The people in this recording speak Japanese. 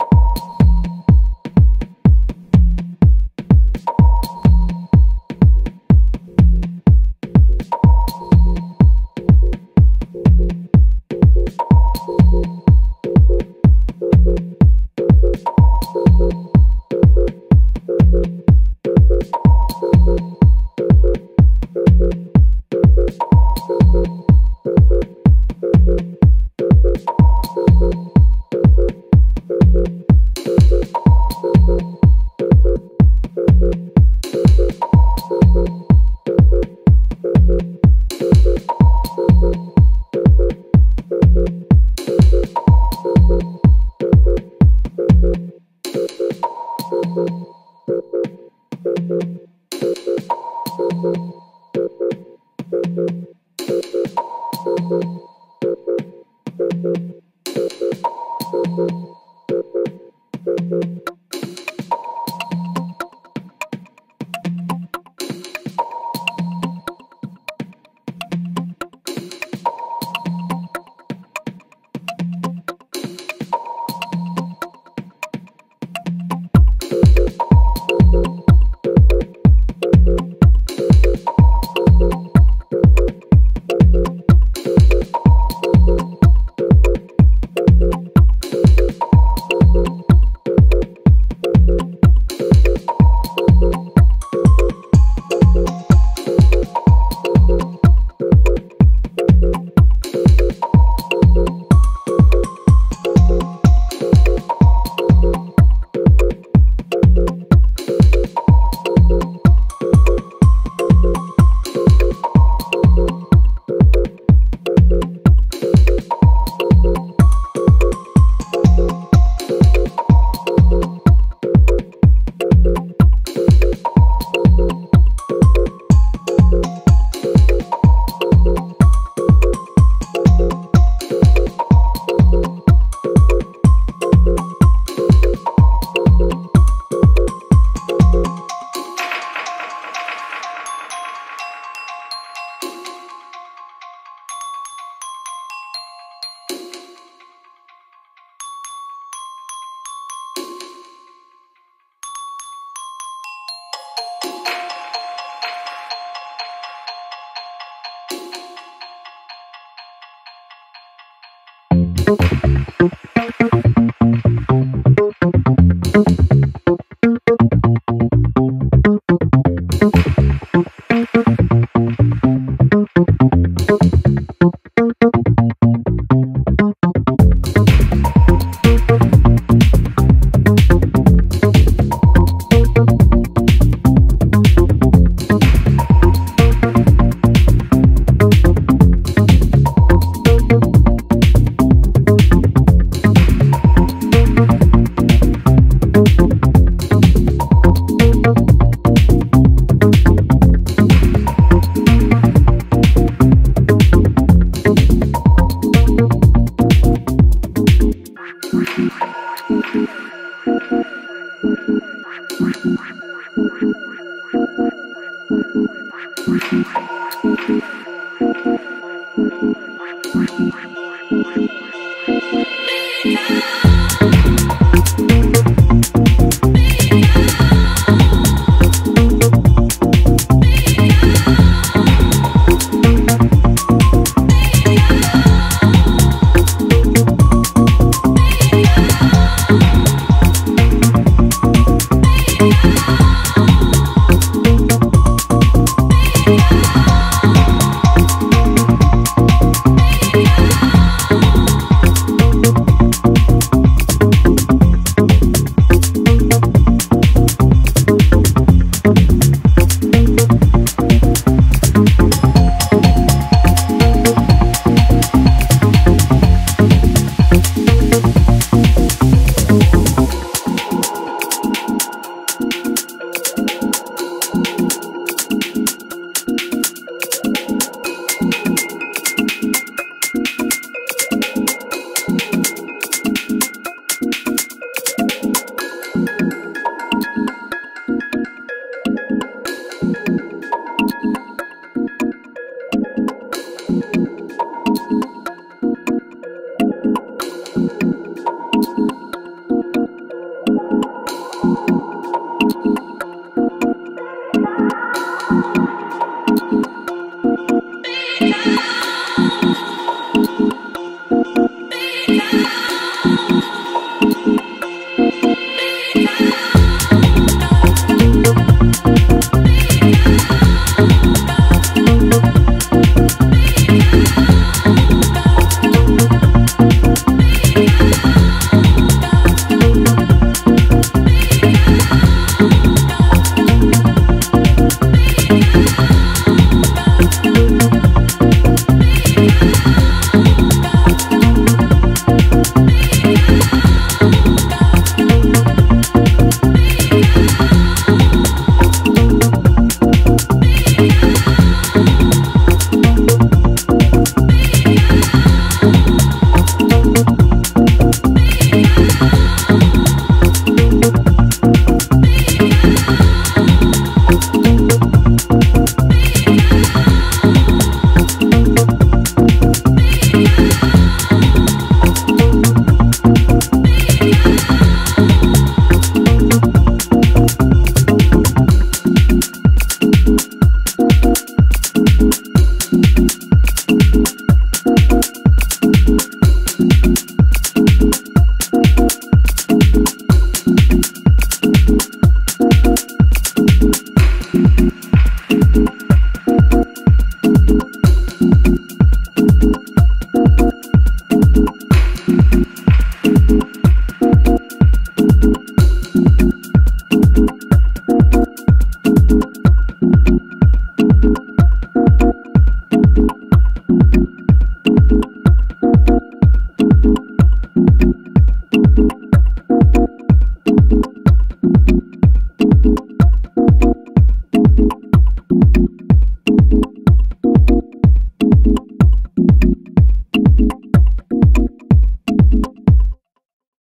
you Thank you.